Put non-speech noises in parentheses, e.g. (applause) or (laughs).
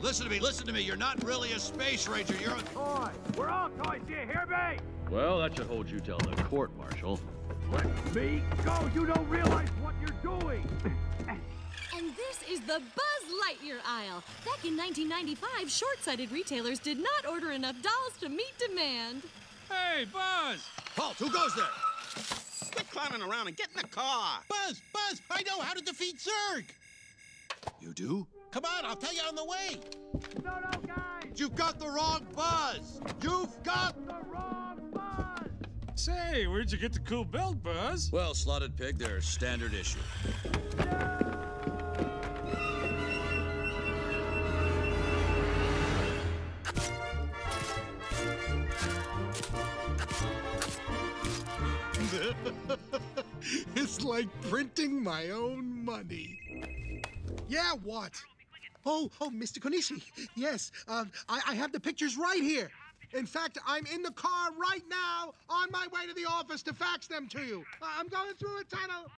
Listen to me, listen to me. You're not really a space ranger. You're a Toy. We're all toys, do you hear me? Well, that should hold you till the court martial. Let me go. You don't realize what you're doing. And this is the Buzz Lightyear aisle. Back in 1995, short-sighted retailers did not order enough dolls to meet demand. Hey, Buzz! Halt! Who goes there? Quit clowning around and get in the car. Buzz, Buzz, I know how to defeat Zurg. You do? Come on, I'll tell you on the way. no, no, guys. You've got the wrong buzz. You've got. The wrong buzz. Say, where'd you get the cool belt, Buzz? Well, slotted pig, they're standard issue. (laughs) it's like printing my own money. Yeah, what? Oh, oh, Mr. Konishi. Yes, um, I, I have the pictures right here. In fact, I'm in the car right now on my way to the office to fax them to you. I'm going through a tunnel.